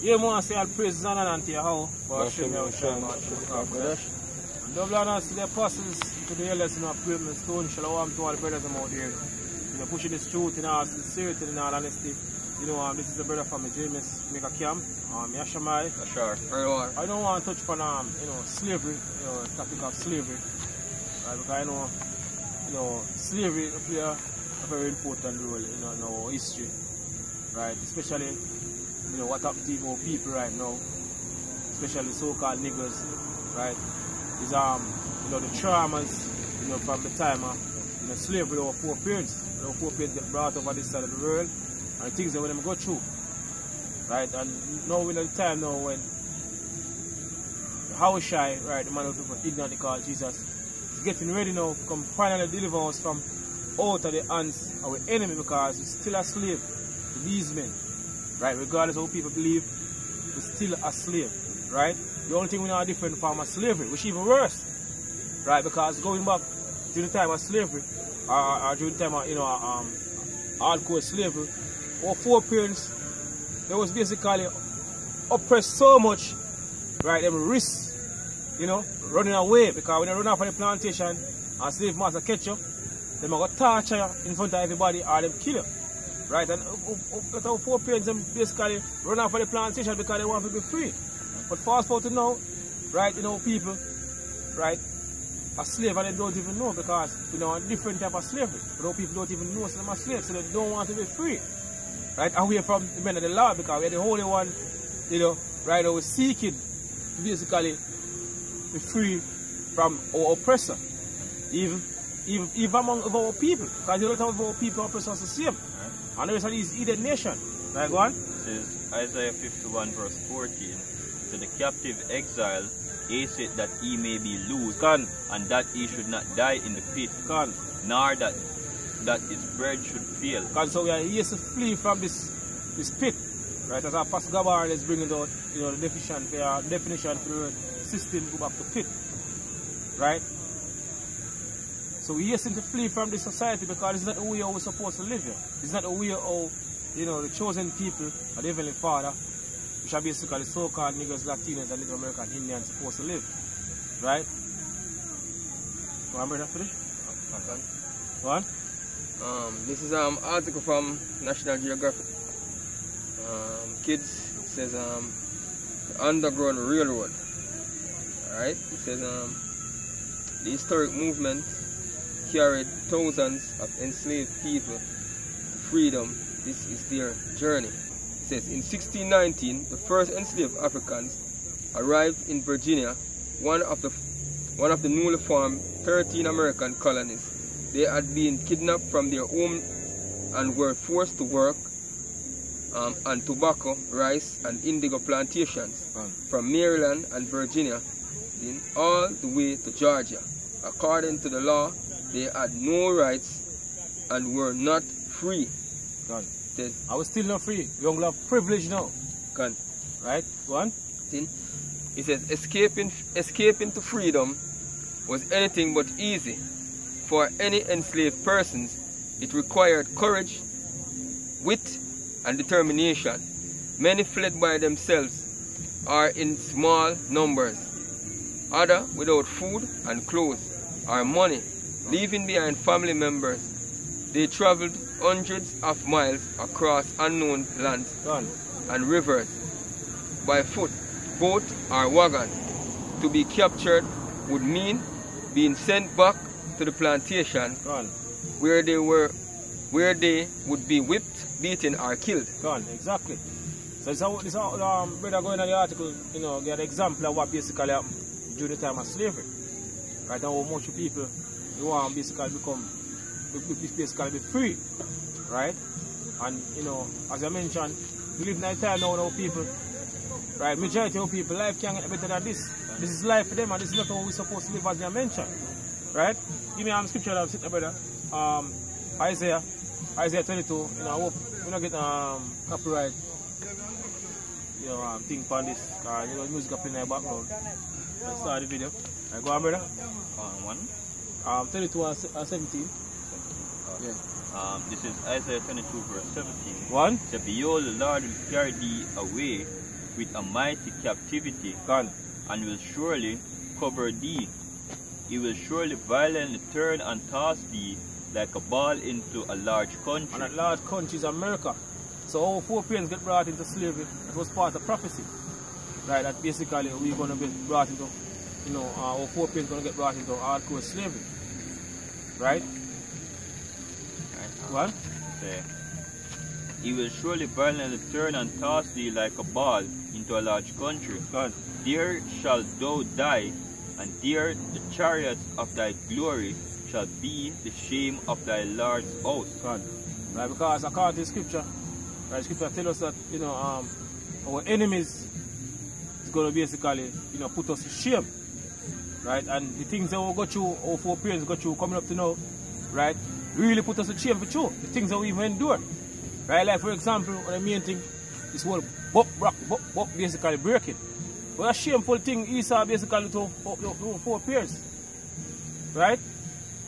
Yeah, man, say all praises and honor unto Yahweh. But Hashem, Hashem, Yahweh, Hashem, Shalom, Hashem, Hashem. Double honors to the apostles, to the elders in our greatness, stone, shalom to all the brothers out there. You know, pushing this truth in all sincerity and all honesty. You know, um, this is a brother from the James Mega Camp, um, Yashamai. Sure. Very well. I don't want to touch upon, um, you know, slavery, you know, topic of slavery. Right, because I know, you know, slavery play a, very important role in our, in our history. Right, especially, you know, what happened to our people right now, especially so-called niggers, right, is, um, you know, the traumas, you know, from the time of, you know, slavery, our poor parents, you know, poor parents get brought over this side of the world, and things that we them go through, right, and now we're in the time now when how shy, right, the man of people ignorantly called Jesus, is getting ready now to come finally deliver us from out of the hands of our enemy because we're still a slave to these men, right, regardless of what people believe, we're still a slave, right? The only thing we know different from a slavery, which is even worse, right, because going back during the time of slavery, or, or during the time of, you know, um, hardcore slavery, our foreparents, they was basically oppressed so much, right, them risk you know, running away because when they run off on the plantation and slave master catch you, them are going to torture you in front of everybody or them kill you. Right? And uh, uh, uh, lot of parents them basically run off on the plantation because they want to be free. But fast forward to now, right, you know, people, right, a slave and they don't even know because, you know, a different type of slavery. But those people don't even know so they're slaves, so they don't want to be free. Right? Away from the men of the law because we're the only one, you know, right, is seeking to basically be free from our oppressor. Even even, even among our people. Because a lot of our people oppress us the same. And there's these hidden nation. Right, go on. This is Isaiah 51 verse 14. To the captive exile, haste it that he may be loose, Gone. and that he should not die in the pit, Gone. nor that that his bread should fail. Because so we are here to flee from this this pit. Right, as our Pastor Gabar is bringing out, you know, the definition for uh, definition for the system go back to pit. Right? So we hasten to flee from this society because it's not the way we're supposed to live here. It's not the way how, you know, the chosen people of the Heavenly Father, which are basically so-called niggers, Latinos, and Native American Indians supposed to live. Right? Go on, brother, finish. On. Um, this is um article from National Geographic. Um, kids says um Underground Railroad. Alright, it says um the historic movement carried thousands of enslaved people to freedom. This is their journey. It says in 1619 the first enslaved Africans arrived in Virginia, one of the one of the newly formed 13 American colonies. They had been kidnapped from their home and were forced to work um, on tobacco, rice, and indigo plantations from Maryland and Virginia, all the way to Georgia. According to the law, they had no rights and were not free. Gone. Then, I was still not free. Only have privilege now. can- Right? Go on. then it says escaping escaping to freedom was anything but easy. For any enslaved persons, it required courage, wit, and determination. Many fled by themselves or in small numbers. Other without food and clothes or money, leaving behind family members. They traveled hundreds of miles across unknown lands and rivers by foot, boat, or wagon. To be captured would mean being sent back to the plantation where they were where they would be whipped, beaten, or killed. Gone. Exactly. So this this how um brother going on the article, you know, get an example of what basically happened during the time of slavery. Right now how much people you want basically become be- be- basically be free. Right? And you know, as I mentioned, we live in a time now now people right, majority of people life can't get better than this. This is life for them and this is not how we're supposed to live as I mentioned. Right? Give me a um, scripture that I'm sitting brother. Um Isaiah Isaiah 22, you know, I hope we don't get um, copyright, you know, um, thing on this, cause, you know, music up in the background. Let's start the video. Right, go on, brother. Um, one. Um, 22 and 17. Yeah. Um, this is Isaiah 22 verse 17. One. It said, Behold, the Lord will carry thee away with a mighty captivity, Gone. and will surely cover thee. He will surely violently turn and toss thee like a ball into a large country. And that large country is America. So all four parents get brought into slavery. It was part of prophecy. Right, that basically we're gonna be brought into, you know, uh, our four parents gonna get brought into hardcore slavery. Right? What? Say, He will surely violently turn and toss thee like a ball into a large country. Gone. There shall thou die, and there the chariots of thy glory shall be the shame of thy large house. God. Right, because according to scripture, right, scripture tell us that, you know, um, our enemies is going to basically, you know, put us to shame. Right, and the things that we go through, our four parents go through coming up to now, right, really put us to shame for true. The things that we even endure. Right, like for example, one of the main thing, this whole buck, rock, buck, buck basically breaking. What a shameful thing Esau basically to, to four parents. Right?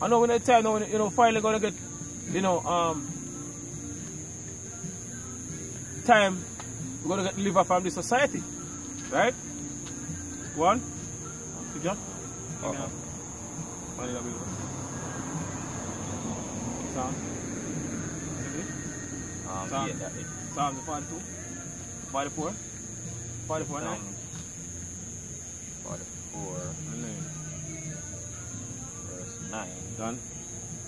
I know when the time you know, finally gonna get, you know, um, time we're gonna get delivered from this society, right? One, two, John. Three. Sound. Um, Psalm. yeah, that is Psalm 42, 44, 44 now. Psalm 44, verse 9. Done.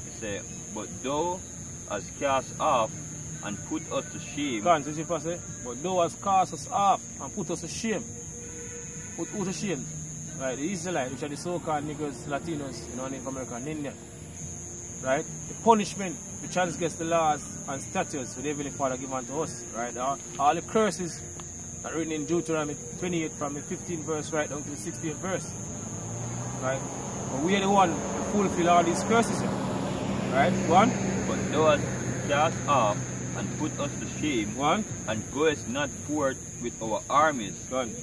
It say, But thou hast cast off and put us to shame. Can't see if say, but thou hast cast us off and put us to shame. Put who to shame? Right, the Israelites, which are the so-called niggers, Latinos, you know, Native American Indian. Right? The punishment, the transgress the laws and statutes that the Heavenly Father give unto us. Right? All, all the curses are written in Deuteronomy 28 from the 15th verse right down to the 16th verse. Right? But we are the one to fulfill all these curses. Right? One, But thou hast cast off and put us to shame, one, and goest not forth with our armies. done,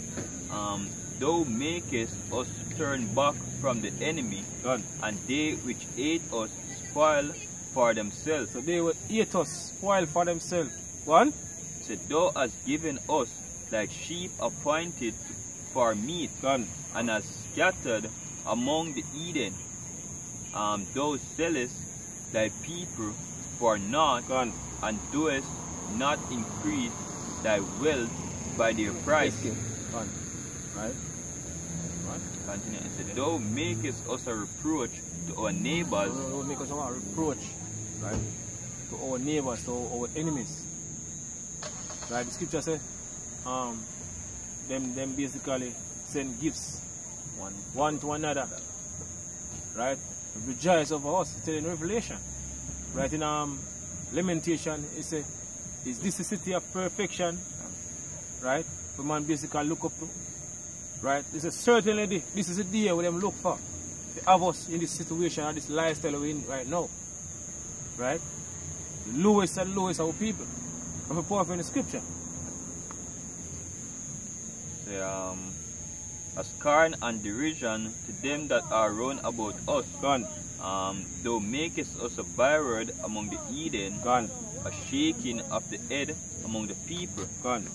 Um, thou makest us turn back from the enemy, done. and they which hate us spoil for themselves. So they will eat us, spoil for themselves. One, So thou hast given us like sheep appointed for meat, done. and hast scattered among the Eden. Um, thou sellest thy people for naught, Gone. and doest not increase thy wealth by their price. Right? Right? Continue. It said, Thou makest us a reproach to our neighbors, It will make us a reproach, right? To our neighbors, to our enemies. Right? The scripture says, um, them, them basically send gifts one one to another. Right? Rejoice over us. It's in Revelation. Right in um Lamentation, it say, Is this the city of perfection? Right? For man basically look up to. Right? This is certainly the, this is the day where them look for. To have us in this situation or this lifestyle we're in right now. Right? The lowest and lowest of our people. From a point in the scripture. say, um, a scorn and derision to them that are round about us. Gone, Um, thou makest us a byword among the Eden, gone, a shaking of the head among the people. gone.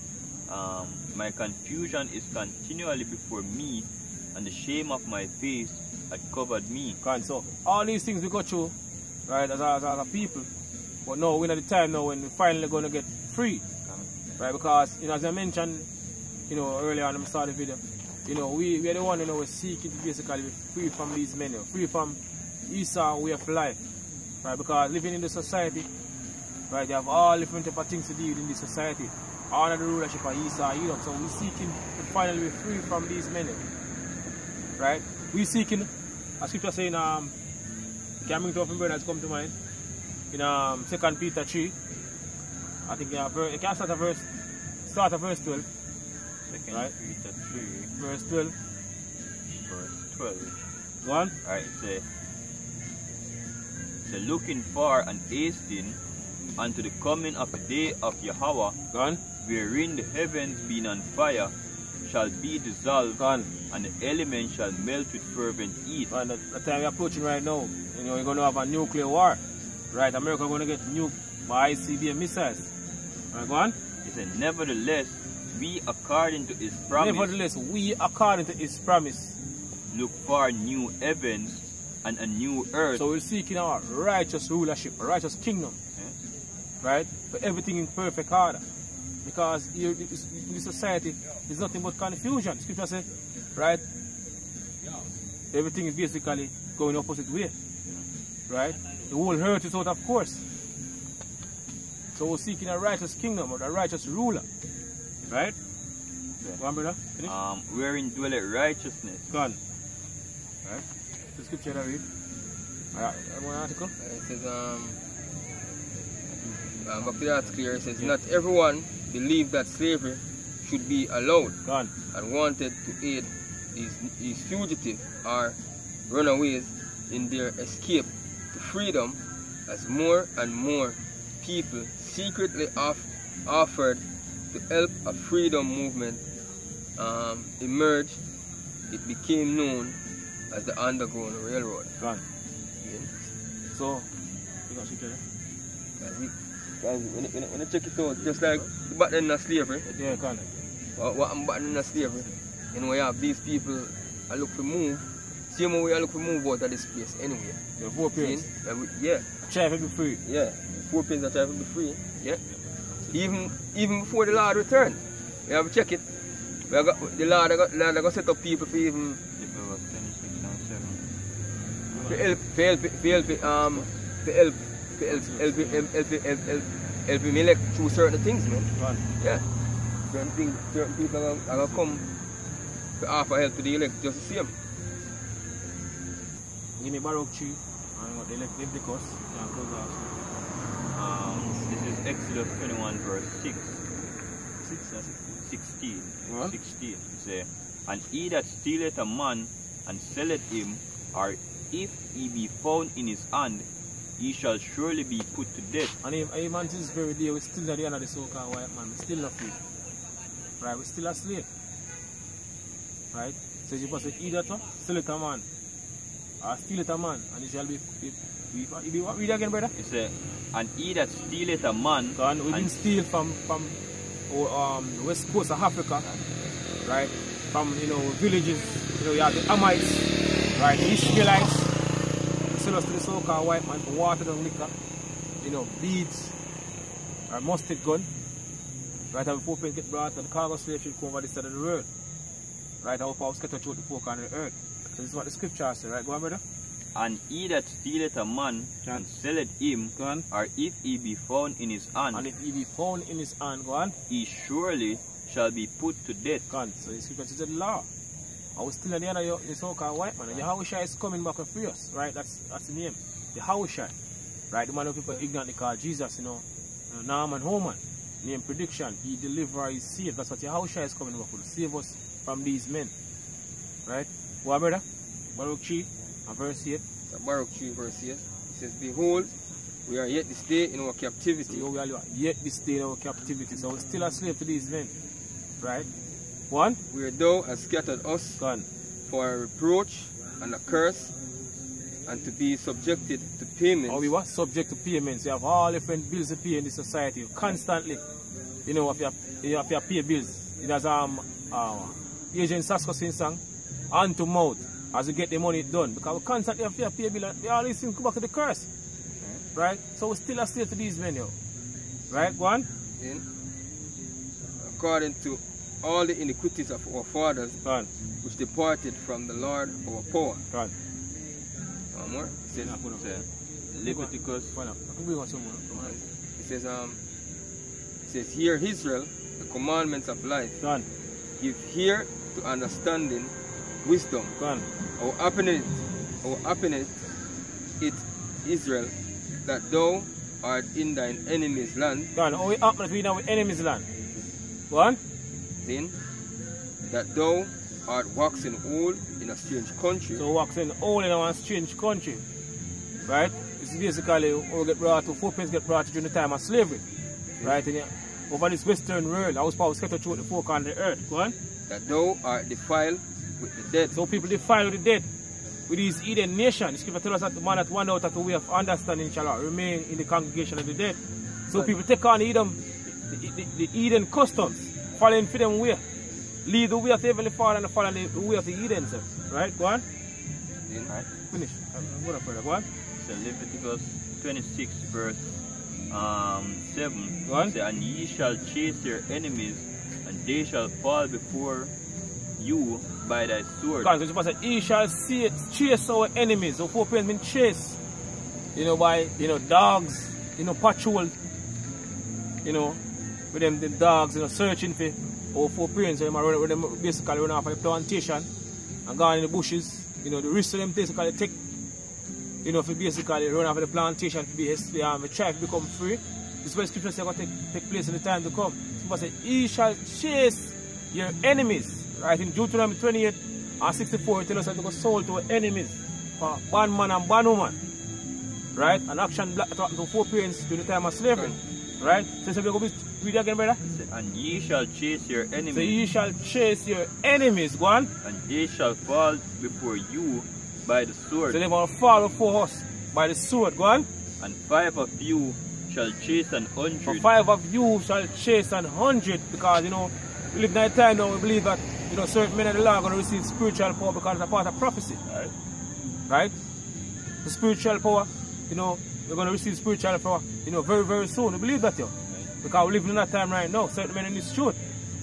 Um, my confusion is continually before me, and the shame of my face had covered me. So all these things we go through, right, as as as a people. But no, we're at the time now when we're finally gonna get free. Right, because you know as I mentioned, you know, earlier on start of the video, you know, we, we are the one you know we're seeking to basically be free from these men, free from Esau way of life. Right, because living in the society, right, you have all different type of things to do in this society. All of the rulership of Esau, you know, so we're seeking to finally be free from these men. Right? We're seeking, as scripture saying, um, coming to open has come to mind. In um, 2 Peter 3, I think yeah, ver- you can start at verse, start at verse 12. Second Right. Peter 3, Verse 12. verse 12. One. on. Alright, say, say, looking for and hasting unto the coming of the day of Yahweh, Go on. Wherein the heavens being on fire shall be dissolved, Go on. and the elements shall melt with fervent heat. Right, the, the time we're approaching right now, you know, we're going to have a nuclear war. Right, America going to get nuked by ICBM missiles. Right, go on. It said, Nevertheless, we, according to his promise, Nevertheless, we, according to his promise, look for new heavens and a new earth. so we're seeking our righteous rulership, a righteous kingdom, right? For everything in perfect order. Because here in this in this society, there's nothing but confusion. Scripture says, right? Everything is basically going opposite way, right? The whole earth is out of course. So we're seeking a righteous kingdom or a righteous ruler, right? Yeah. Go on, brother. Finish. um, wherein dwelleth righteousness. Gone. Right? The scripture that I read. Alright, one article. Uh, It says, um, um, up to that clear, it says, not everyone believed that slavery should be allowed Gone. and wanted to aid these, these fugitives or runaways in their escape to freedom as more and more people secretly off, offered to help a freedom movement um, emerge. It became known as the Underground Railroad. Gone. So, you got there? When, when, when you check it out, just like back then in slavery, Yeah, gone. what, what I'm back then in slavery, you know, you have these people I look for move, same way I look for move out of this place anyway. The four pins. Yeah, Try to be free. yeah. Four pins that try to be free. Yeah. Even even before the Lord returned, you have to check it. We got, the Lord got, Lord got set up people for even If it was 26 and 7. for help, for help, for help, um, for help, help, help, help, help, help, help, help me elect through certain things, man. Gone. Yeah. Certain things, certain people are, gonna- come to offer help to the elect just the same. Give me Baruch tree. And what they left Leviticus. Yeah, close off. Um, this is Exodus 21 verse 6. 6 or 16. What? 16. It say, And he that stealeth a man and selleth him, or if he be found in his hand, he shall surely be put to death. And a man to this very day, we're still at the end of the so-called white man. We're still not free. Right? We're still a slave. Right? So you must either to it a man or steal it a man. And it shall be, be, be, be, be? Read again, brother. It say, And he that stealeth a man, Gone. We didn't and steal from from oh, um, west coast of Africa, right? From you know villages, you know you have the Amites, right? The us to the so-called white man for water and liquor, you know beads, or mustard gun, right? And before get brought, and cargo slave should come over this side of the road, right? Our power scattered throughout the four corners of the earth. So this is what the scripture says, right? Go on, brother. and he that stealeth a man John. and selleth him, Go on. or if he be found in his hand, And if he be found in his hand, go on. he surely shall be put to death. gone. So the scripture says the law. I was still in the end of your, the so-called uh, white man. And Yahushua is coming back and free us, right? That's that's the name. The Yahushua. Right? The man of people ignorantly call Jesus, you know. You know Naaman Homan. Name prediction. He deliver, he save. That's what Yahushua is coming back to save us from these men. Right? On, brother. Baruch 3 and uh, verse 8. So Baruch 3 verse 8. It says, Behold, we are yet this day in our So captivity. you will yet this day in our captivity. So we're still a slave to these men. Right? One, Where thou hast scattered us gone. for a reproach and a curse, and to be subjected to payments. Or we were subject to payments. You have all different bills to pay in the society. Constantly. You know, if you have, you have to pay bills. It has um uh, Agent Sasco sing song, hand to mouth, as you get the money done. Because we constantly have to pay bill. We all these things come back to the curse. Right? So we still a slave to these men, yo. Right? Go on. in, according to all the iniquities of our fathers, which departed from the Lord our power. Go. One more. It says, Yeah, put up. Say, Leviticus Go on. I can bring on some more. Come on. it says, um, it says, Hear Israel, the commandments of life. Go on. Give ear to understanding, wisdom. Go on. How happiness, how happiness it Israel, that thou art in thine enemy's land, Go on. How we happen to be now with enemies land? Go on. Then that thou art waxing old in a strange country. So walks in all in a strange country. Right? This is basically how we get brought to four pence get brought to during the time of slavery. Right? And yeah, over this western world, I was probably scattered through the corners of the earth. Go on. that thou art defiled with the dead. So people defile with the dead. With these Eden nation, the scripture tells us that the man that wander out of the way of understanding shall remain in the congregation of the dead. So people take on Eden, the, the, the Eden customs, following for them way. Lead the way of the Heavenly Father and follow the way of the heathen, sir. Right? Go on. Then, Right? Finish. I'm going further. Go on. So Leviticus 26 verse um, 7 Go on. say, And ye shall chase your enemies, and they shall fall before you by thy sword. God, so say, he shall see chase our enemies. So four parents been chased, you know, by, you know, dogs, you know, patrol, you know, with them, the dogs, you know, searching for our four parents. So them, run, with them basically run off of the plantation and gone in the bushes. You know, the rest of them basically take, you know, for basically run off of the plantation to be, um, the tribe become free. This is scripture say going to take, take place in the time to come. To say, he shall chase your enemies. Right in Deuteronomy 28 and 64, it tells us that go sold to our enemies for bad man and bad woman. Right? An action black to happen to four parents during the time of slavery. Right? So, so we go read again, brother. And ye shall chase your So enemies, ye shall chase your enemies, go on. and they shall fall before you by the sword. So they will fall before us by the sword, go on. And five of you shall chase an For five of you shall chase an hundred because you know we live in a time now we believe that you know certain men of the law are going to receive spiritual power because it's a part of prophecy. Right. Right? The spiritual power, you know, we're going to receive spiritual power, you know, very, very soon. We believe that, yo. Because we live in that time right now. Certain men in this truth.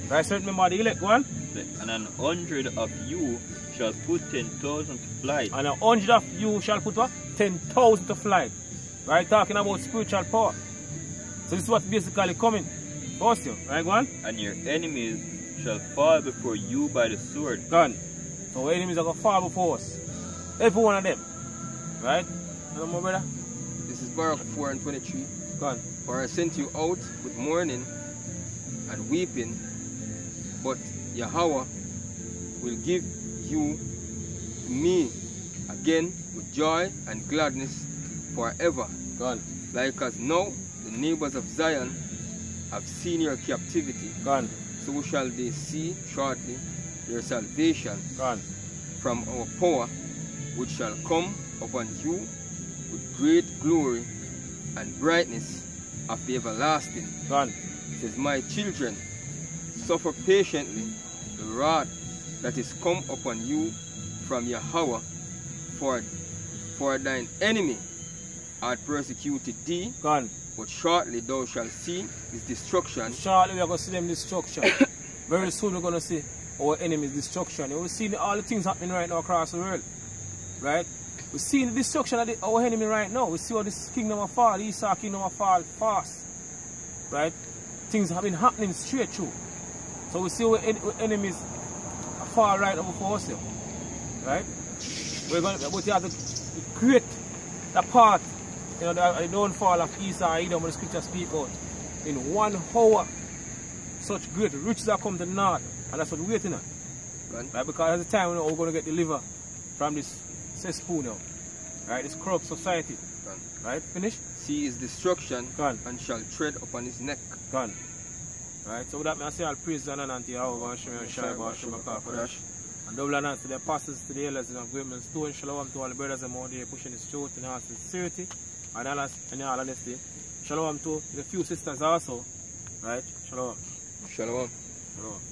Right? Certain men are the elect one. and an hundred of you shall put ten thousand to flight. And a hundred of you shall put what? Ten thousand to flight. Right? Talking about spiritual power. So this is what's basically coming. for us, yo. Right, go on? and your enemies shall fall before you by the sword. Gone. So our enemies are going to fall before us. Every one of them. Right? You know, my brother? This is Baruch 4 and 23. Gone. For I sent you out with mourning and weeping, but Yahweh will give you to me again with joy and gladness forever. Gone. Like as now the neighbors of Zion have seen your captivity, Gone. so shall they see shortly your salvation Gone. from our power, which shall come upon you with great glory and brightness of the everlasting. It says, My children, suffer patiently the wrath that is come upon you from Yahweh, for, for thine enemy hath persecuted thee, Gone. but shortly thou shalt see his destruction. Shortly we are going to see them destruction. Very soon we're going to see our enemies' destruction. You will see all the things happening right now across the world. Right? We see the destruction of the, our enemy right now. We see how this kingdom of fall, Esau kingdom of fall fast. Right? Things have been happening straight through. So we see our, our enemies fall right over for us. here. Right? We're going to, but you have to create the part, you know, the, the downfall of Esau, you know, when the scriptures speak out. In one hour, such great riches are come to the north, and that's what we're waiting on. Right? Right? Because at the time you know, we're going to get delivered from this cesspool now. Right? This corrupt society. Gone. Right? Finish? See his destruction Gone. and shall tread upon his neck. Gone. Right? So that, may I say all praise and honor unto Yahweh, Hashem, and Shai, Hashem, Kodash. And double honor to the apostles, to the elders, and of great men, stone, shalom to all the brothers and more there pushing this truth in all sincerity and all, and all honesty. Shalom to the few sisters also. Right? Shalom. Shalom. Shalom.